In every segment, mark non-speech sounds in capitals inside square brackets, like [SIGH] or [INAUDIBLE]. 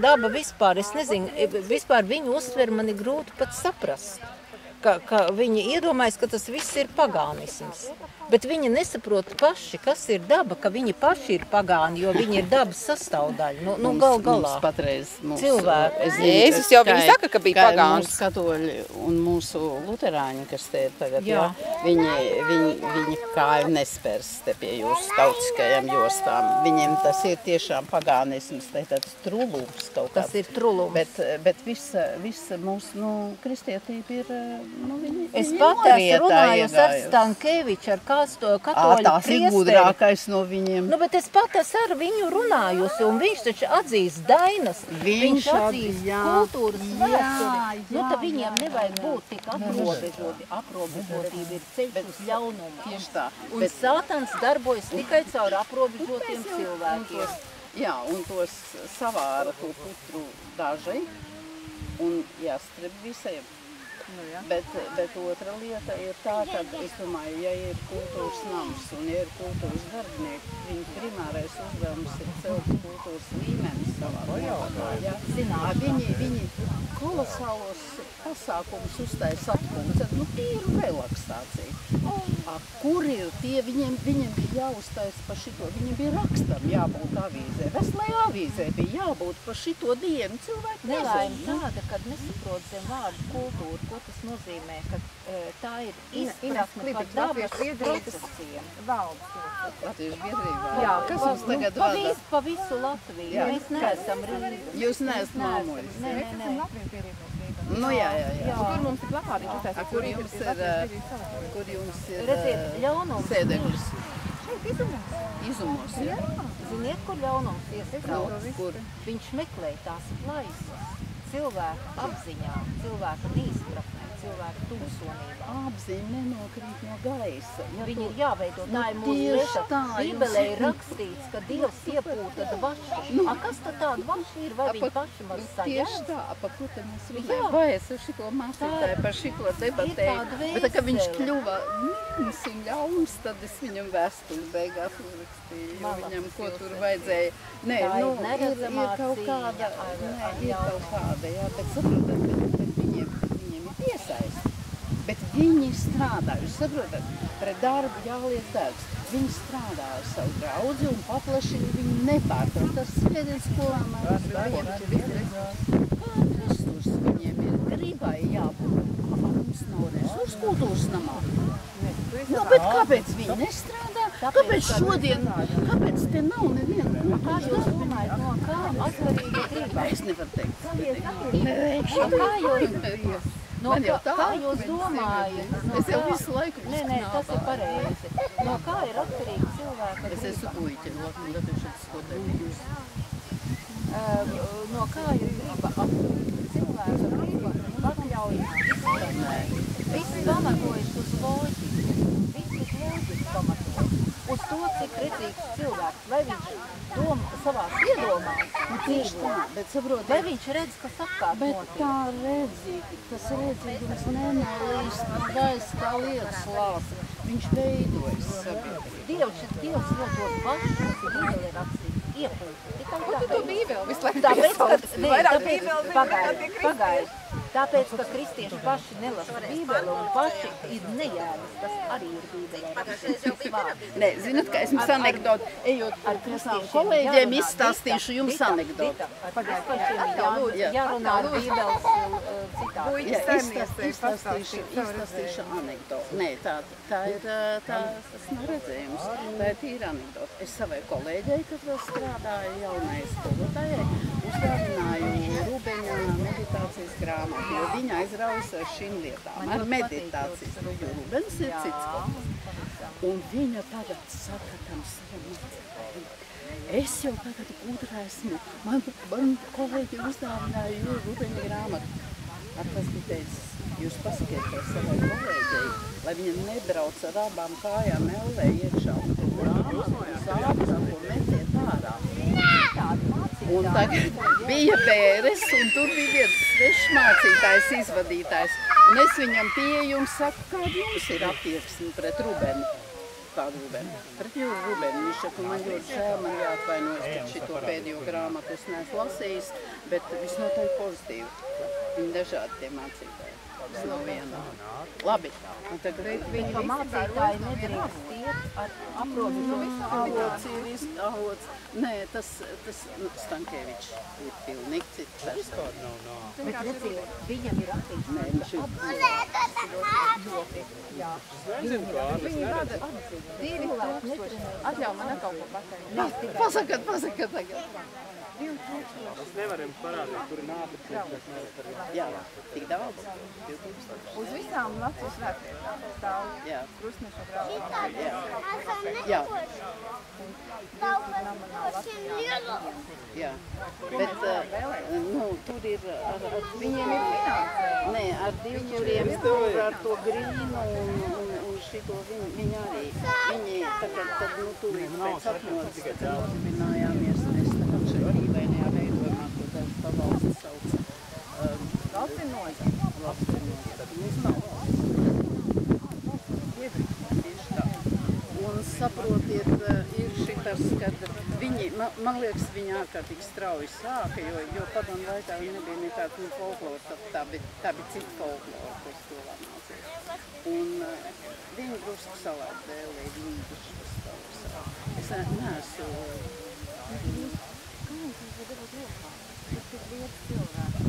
Daba vispār, es nezinu, vispār viņu uztver man ir grūti pat saprast. Ka, ka viņi iedomājas, ka tas viss ir pagānisms. Bet viņi nesaprot paši, kas ir daba, ka viņi paši ir pagāni, jo viņi ir dabas sastāvdaļa. Nu, nu gal galā. Mums patreiz mums, Cilvēki. es Jēzus jau viņi saka, ka bija pagāns. Mūsu katoļi un mūsu luterāņi, kas te ir tagad, Jā. jā. viņi, viņi, viņi kāju nespērs te pie jūsu tautiskajām jostām. Viņiem tas ir tiešām pagānisms, te tāds trulums kaut Tas kāds. ir trulums. Bet, bet visa, visa mūsu nu, kristietība ir, nu, Es pat runājusi ar iegājusi. Stankeviču, ar kāsto katoļu tās ir priesteri. gudrākais no viņiem. Nu, bet es pat ar viņu runājusi, un viņš taču atzīst dainas. Viņš viņš atzīst, jā. kultūras vēsturi. Nu, tad viņiem nevajag būt tik aprobežoti. Aprobežotība ir ceļš uz ļaunumu. Tieši tā. Un Bet- sātans darbojas tikai caur aprobežotiem cilvēkiem. Jā, un tos savāra to putru dažai un jāstreb visiem. Nu, jā. Bet, bet otra lieta ir tā, ka es domāju, ja ir kultūras nams un ja ir kultūras darbinieki, viņu primārais uzdevums ir celt kultūras līmeni savā novada. Ja? Ā, Viņi, viņi kolosālos pasākumus uztaisa atpūtas, tad nu tīru relaksāciju. Ā, Kur ir tie, viņiem, viņiem bija jāuztaisa par šito, viņiem bija rakstam jābūt avīzē, veselai avīzē bija jābūt par šito dienu, cilvēki Nelaime nezina. tāda, kad nesaprot zem vārdu kultūru, ko tas nozīmē, ka e, tā ir izpratne par dabas Latvijas procesiem. valdes. Latviešu biedrībā. Jā, kas jums tagad nu, pa, vada? visu, pa visu Latviju. Jā. Mēs neesam Rīga. Jūs neesat māmuļs. Nē, nē, nē. Latvijas biedrības Rīgā. Nu, jā, jā, jā. Jā. Tur mums ir uztaisīts. A, kur jums ir, kur jums ir Redziet, ļaunums. sēdeklis? Šeit izumās. Izumos, jā. Ziniet, kur ļaunums? Nu, kur? Viņš meklē tās plaisas cilvēka apziņā, cilvēka neizpratnē, cilvēka tūsonībā. Apziņa nenokrīt no gaisa. Ja Viņi to- ir jāveido Nu, tā ir mūsu lieta. Bībelē ir rakstīts, ka Dievs iepūta dvašu. A, kas tad tāda vaša ir? Vai viņi pa- paši var nu, saņemt? Tieši tā, pa ko te mēs runājam? Vai es ar šito mācītāju par šito debatēju? Bet tā, kad viņš kļuva nīms un ļauns, tad es viņam vēstuli beigās uzrakstīju. Viņam, ko tur vajadzēja. Nē, nu, ir, ir kaut kāda, nē, ir kaut kāda, jā, bet saprotat, bet, bet viņiem, viņiem ir piesaisti. Bet viņi strādā, jūs saprotat, pret darbu jāliek darbs. Viņi strādā ar savu draudzi un paplašina viņu nepārtraukt. Tas svētdienas skolā mēs gājam. Kāds resurs viņiem ir? Gribai jābūt. Mums nav resurs kultūras namā. Nu, bet kāpēc viņi nestrādā? Kāpēc šodien, kāpēc te nav neviena Kā jūs domājat, no kā atkarīga griba? Es nevaru teikt. Kā jūs, no Man jau tā kā jūs domājat? No Es jau kā- visu laiku Nē, nē, tas ir pareizi. No kā ir atkarīga cilvēka Es esmu puiķi, latviešu skolotājs. Um, No kā ir griba? Cilvēka griba izpratnē. Viss pamatojas uz loģiku. Viss uz loģiku pamatojas. Uz to, cik redzīgs cilvēks, vai viņš dom savās iedomās Nu, dzīvo, bet saprotat, vai viņš redz, kas apkārt Bet notiek. tā redzīgi, tas redzīgums nenolīst gaisa kā lietas lāsa. Viņš veidojas sabiedrību. Dievs, Dievs no to pašu, kas ir Bībelē rakstīts, iepūta. Tikai Ko tu to tāpēc. bībeli visu laiku Tāpēc, ka, piesauc? nē, Vairāk tāpēc, bībeli, pagaid, vairāk pagaid. Tāpēc, ka kristieši paši nelasa Bībeli un paši ir nejēgas, tas arī ir vārds. Nē, zināt, ka es jums anekdotu, ejot ar tiesām kolēģiem, izstāstīšu jums anekdotu. Jārunā ar Bībeles uh, tev izstāstīšu, izstāstīšu anekdotu. Nē, tā, tā ir, ā, tā, tas nav redzējums, tā ir tīra anekdote. Es savai kolēģei, kad vēl strādāju jaunai skolotājai, uzdāvināju Rūbeņa meditācijas grāmatu, jo viņa aizrausa ar šīm lietām, ar meditācijas, patīk, jo Rūbens ir cits kaut kas. Un viņa tagad saka tam savam mācītājam, es jau tagad gudra esmu, man, man kolēģi uzdāvināja Rūbeņa grāmatu. Ar tas bija teicis, jūs pasakiet to savai kolēģei, lai viņa nebrauc ar abām kājām ellē iekšā un to grāmatu uz ātrā, ko metiet ārā. Un tagad bija bēres, un tur bija viens svešs mācītājs, izvadītājs. Un es viņam pieeju un saku, kāda jums ir attieksme pret Rubenu. kādu Rubenu. Pret Jūru Rubenu. Viņš saka, man ļoti žēl, man jāatvainojas, ka šito pēdējo grāmatu es neesmu lasījis, bet visnotaļ pozitīvi. Viņi dažādi tie mācītāji. Vienādi. Labi, un tagad Viņi pa mācītāji nedrīkst iet ar aprobežojumu avots ir iz- avots. Nē, tas, tas nu, Stankēvičs ir pilnīgi cits personis. Bet redziet, viņam ir attīstīts. Nē, viņš ir Viņi rada divi tūkstoši. Atļauj man kaut ko pateikt. Pasakat, pasakat tagad. Mēs nevaram parādīt, kur ir nākamais. Jā, tik daudz. 2000. Uz visām Latvijas svētvietām stāv Jā, krustneša grāmata. jā, Jā. jā. Bet, uh, nu, tur ir ar, ar Viņiem ir finansējums. Nē, ar divturiem tur ar to grīnu un, un, un šito viņi, viņi arī. Viņi tagad, tad, nu, tūlīt pēc apnodas, kad nodibinājāmies, mēs tagad šeit dīvainajā veidojumā, ko tāds pavalsts sauc. Valsts ir nozara. valsts ir nozara. Mums nav valsts. Tieši tā. Un saprotiet, eh, ir šitas, kad viņi, man, man liekas, viņi ārkārtīgi strauji sāka, jo, jo padomu laikā viņi nebija nekāds nu, folklors, tā, tā bija, tā bija cita folklora, ko skolā mācījās. Un uh, viņi drusku salāt dēlī, viņi drusku strauji sāka.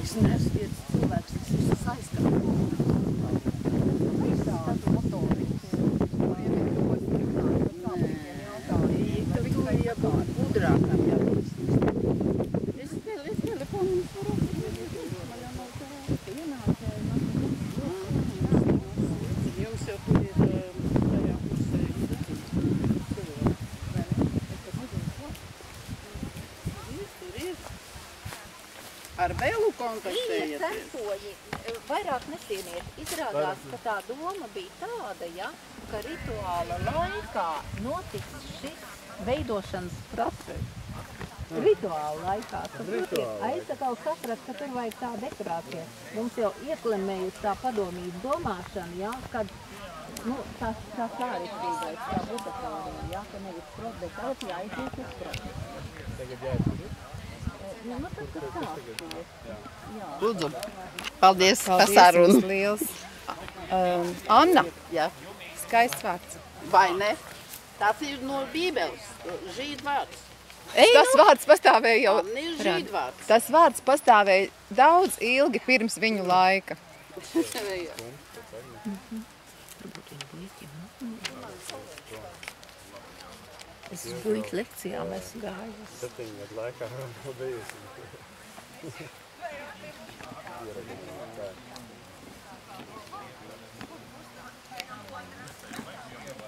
Es ne, neesmu, es neesmu vietas cilvēks, es esmu saistāts. Gudrākam jābūt. Es vēl, es telefonu jums varu atrast. Man jau nav tā pienācēja. Jums jau tur ir um, tajā pusē cilvēki. vai ne? Tur ir. Ar Belu Viņa kontaktējieties. tempoji vairāk nesieniet. Izrādās, ka tā doma bija tāda, ja, ka rituāla laikā notiks šis veidošanas process. Rituāla laikā. saprotiet? Aizsakau saprast, ka tur vajag tā dekorācija. Mums jau ieklemējusi tā padomību domāšana, ja, kad nu, tā, tā sārītīgais, tā butaforija, ja, ka nevis sprot, bet tagad jāiziet uz nu, tas ir sāksies. Lūdzu. Paldies, par sarunu. Liels. Um, Anna, Jā. skaists vārds. Vai ne? Tas ir no Bībeles. Žīd vārds. Tas vārds pastāvēja jau. Žīd vārds. Tas vārds pastāvēja daudz ilgi pirms viņu laika. [LAUGHS] Es uz puikas lekcijām esmu gājis. Septiņu gadu laikā [LAUGHS] vēl bijusi.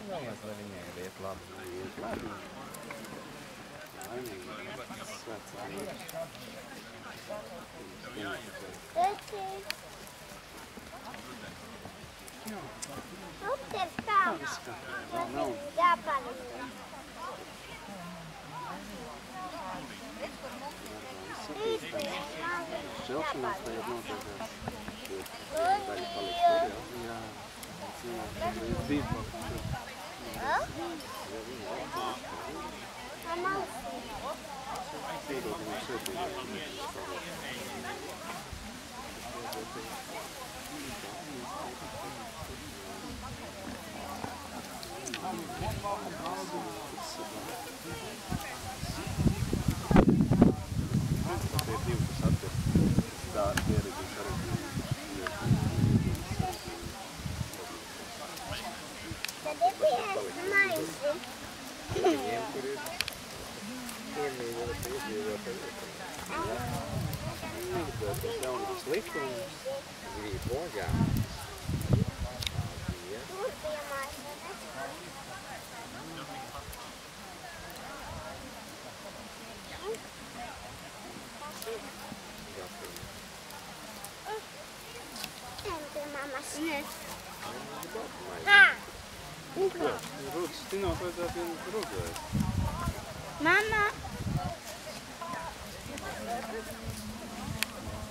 Galvenais, lai viņai ir iet labi. Iet labi. Laimīgi. Svēts vīrs. Šķelšanās tagad notiekās. Šie daļa paliks tur, jā. Jā. Cilvēki divi paliks. Piedod viņam svētīgi. Tie divi, kas atver, tā pieredzi sarežģīti. Viņiem, ますね。はママ。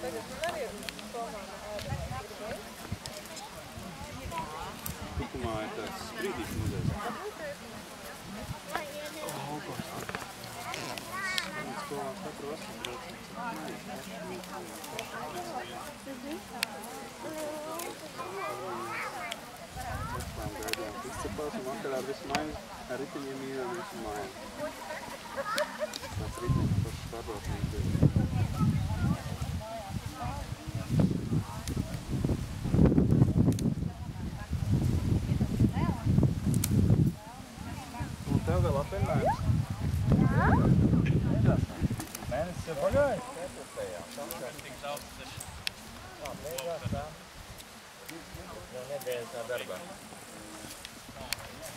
Thank you. Izcepās un vakarā visu maizi ar ritiņiem ījām visu maizi. Tāds ritiņš pašs pārbraucējums bija. Un tev vēl atvaļinājums? Mēnesis ir pagājis? Jau nedēļas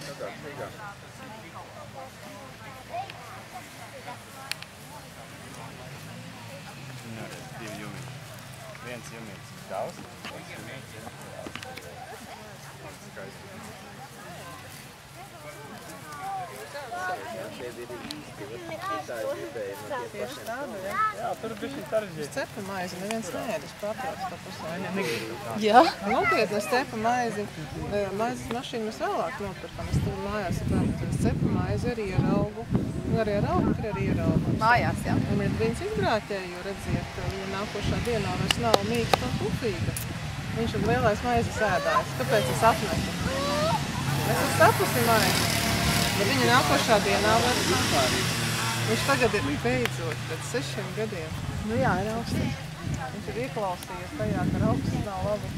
šito gan negriez. Divi jumīti. Viens jumīts. Daudz? Tieši tāda, ja? Jā, tur ir bišķi sarežģīti. Cepa maizi, neviens neēd, es pārtraucu tā pusē. Jā. Nopietni, es cepu maizi. E, Maizes mašīnu mēs vēlāk nopirkam. Es tur mājās saprotu, es cepu maizi arī ieraugu. Un arī ieraugu, tur arī ieraugu. Mājās, jā. Un ir viens izbrāķēja, jo redziet, viņa nākošā dienā vairs nav mīksta un pufīga. Viņš ir lielais maizes ēdājs. Kāpēc es atmetu? Es esmu sapusi maizi. Bet viņa nākošā dienā nav. Viņš tagad ir beidzot pēc sešiem gadiem. Nu jā, ir augsts. Viņš ir ieklausījies tajā, ka augsts nav labi.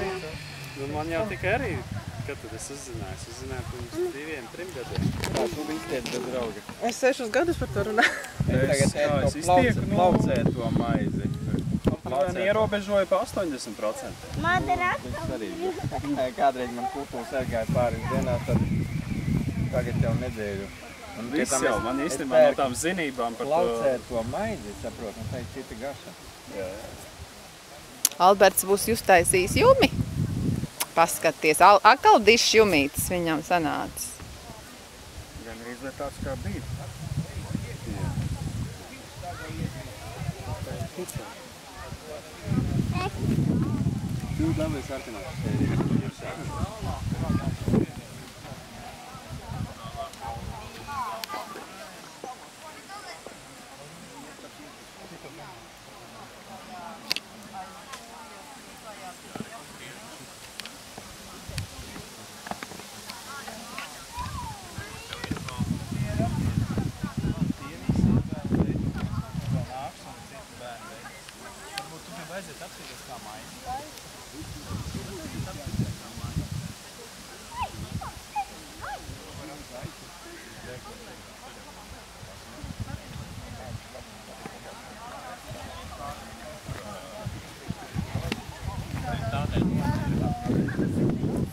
Beidzot. Nu, man jau tikai arī, kad tad es uzzināju, es uzzināju pirms diviem, trim gadiem. Kā tu iztiec bez drauga? Es sešus gadus par to runāju. Tagad kā es es iztieku, nu- plaucē to maizi. Aptuveni ierobežoja pa 80%. Madarata. Tas arī. [LAUGHS] Kādreiz man kultūra sargāja pāris dienās, tad tagad jau nedēļu. Un Viss tam jau, es- man īstenībā no tām zinībām par to. to maizi, saprot, un tā ir cita gaša. Alberts būs jūs taisījis jumi. Paskaties, Al- atkal dišs jumītis viņam sanācis. Gan arī tāds kā bija. Tu dabūji sarkanās.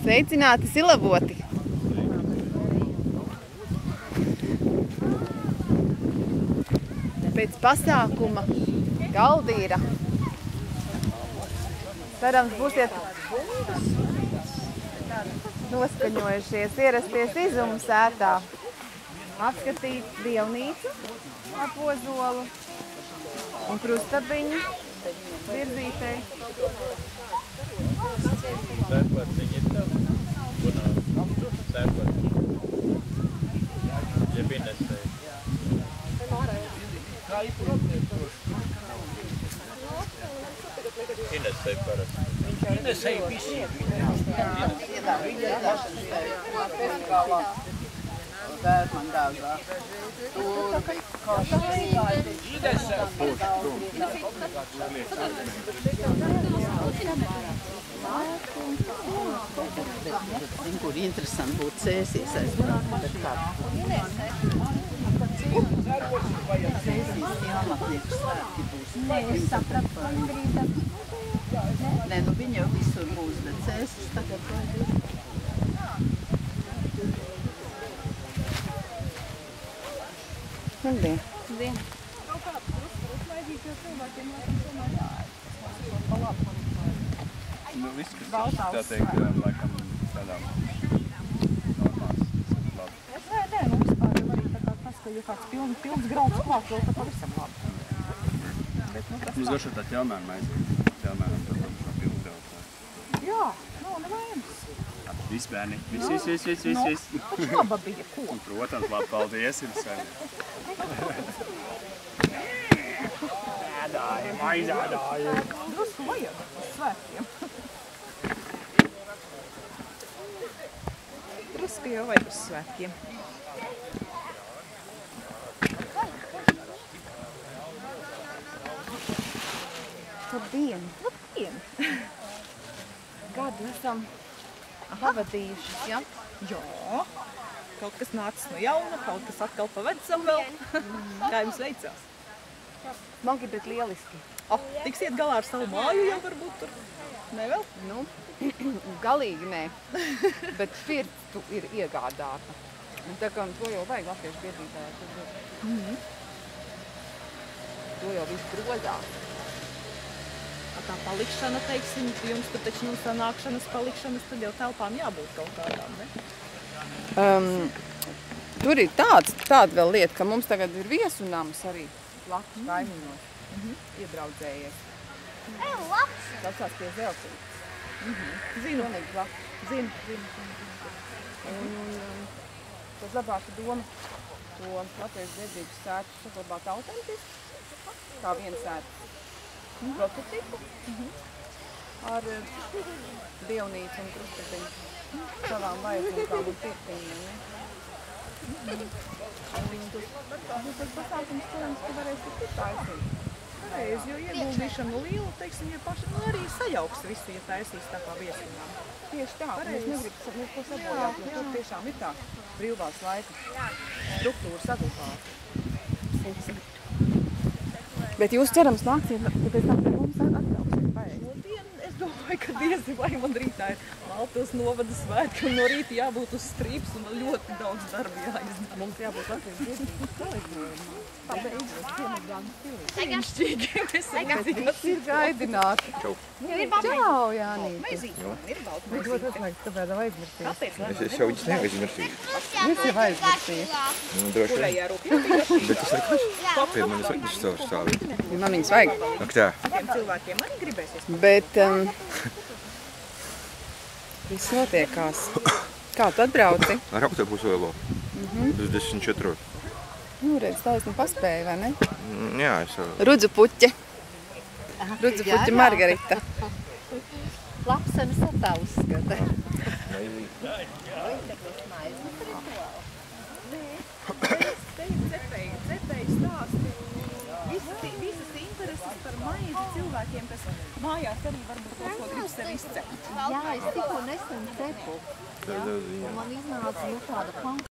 Sveicināti silaboti! Pēc pasākuma Galdīra. Cerams, būsiet noskaņojušies ierasties izumu sētā. Apskatīt dievnīcu ap ozolu un krustabiņu virzītei. Sērkociņi ir tev? Sērkociņi. Ja binesēji. Inesēji parasti. Bērnu man dāvā. Tur bija Zinu, kur interesanti būtu cēsīs aizbraukt, bet kā? Cēsīs tie amatnieku svētki būs. Nē, es sapratu, gandrīz. Nē, nu viņi jau visur būs, bet cēsīs tagad vajag. Labdien! jo cilvēkiem laikam tomēr jāiet. Pa labu. Nu, viss, kas tā teikt, laikam tādām normās, tas ir labi. Es nē, nē, nu vispār jau arī tā kā tas, ka ja kāds piln, pilns grauds klāt, vēl tā pavisam labi. Bet, nu, tas Mums tā. došu tā ķelmēna maizi. Ķelmēnam tad šo pilnu daudz. Jā, nav nevainas. Viss bērni. Viss, viss, viss, viss, viss, Nu, viss. taču laba bija, ko? Un, protams, labi, paldies jums. Ēdāji, maizādāji. Drusku vajag uz svētkiem. Drusku jau vajag uz svētkiem. Labdien! Labdien! [LAUGHS] Gadu esam pavadījušas, ja? Jā, kaut kas nācis no jauna, kaut kas atkal pa vecam vēl. [LAUGHS] Kā jums veicās? Smagi, bet lieliski. Oh, tiksiet galā ar savu māju jau varbūt tur? Ne vēl? Nu, [CLEARS THROAT] galīgi nē, bet pirtu ir iegādāta. Tā kā to jau vajag latviešu biedrītājā, mm to jau viss grozās. Tā palikšana, teiksim, jums tur taču no sanākšanas, palikšanas, tad jau telpām jābūt kaut kādām, ne? Um, tur ir tāds, tāda vēl lieta, ka mums tagad ir viesunams arī blakus mm. kaimiņos. Mm -hmm. Iebraudzējies. Labs! Saucās pie Zeltītes. Zinu, Pilnīgi blakus. zinu, zinu, zinu. Un, un, un tas labāka doma to Latvijas biedrības sētu saglabāt autentiski, kā viens sētas prototipu ar eh, dievnīcu un krustabiņu savām vajadzībām un pirtiņiem. Ne? Un tas, tas pasākums, cerams, ka varēs tik taisīt. Pareizi, jo ieguldīšana liela, teiksim, ja paši nu, arī sajauks visu, ja taisīs tā kā viesunām. Tieši tā, un es Pareizi. negribu sa- neko sabojāt, jo tur tiešām ir tā brīvās laika struktūra saglabāta. Bet jūs cerams nāksiet, ka pēc tam pie mums atbrauksiet paēst. Šodien es domāju, ka diezi vai man rītā ir Maltas novada svētki un no rīta jābūt uz strīps un man ļoti daudz darba jāizdara. Mums jābūt Latvijas biedrības salīdzinājumā. Tā beidzot piemēram stili. Brīnišķīgi, mēs Bet visi ir gaidināti. Čau. Čau, Jānīt. Maizīte man ir balta Bet ļoti atlaik, kāpēc nav aizmirsties. Kāpēc? Es, es jau viņas neaizmirsīju. Visi jau aizmirstīja. Nu, droši vien. Bet tas ir kas? Pie manis viņš savu stāvi. Man viņas vajag. Ak tā. cilvēkiem arī gribēsies. Bet um, [LAUGHS] viss notiekās. Kā tu atbrauci? Ar autobusu vēlo. Bez 24. Nu, redz, taisni paspēja, vai ne? Mm, Jā, es jau. Rudzu puķe. Rudzu puķe Margarita. [LAUGHS] Cepēji stāsti. Visas, visas intereses par maizi cilvēkiem, kas mājās arī varbūt kaut ko grib sev izcept. Jā, es tikko nesen cepu. Ja? Un man iznāca nu, tāda